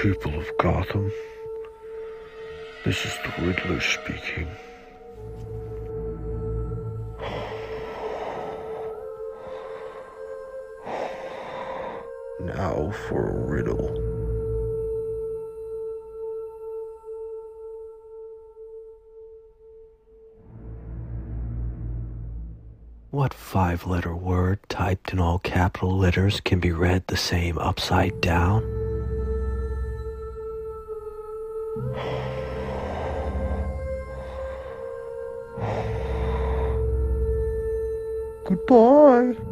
people of Gotham. This is the Riddler speaking. Now for a riddle. What five letter word typed in all capital letters can be read the same upside down? Goodbye.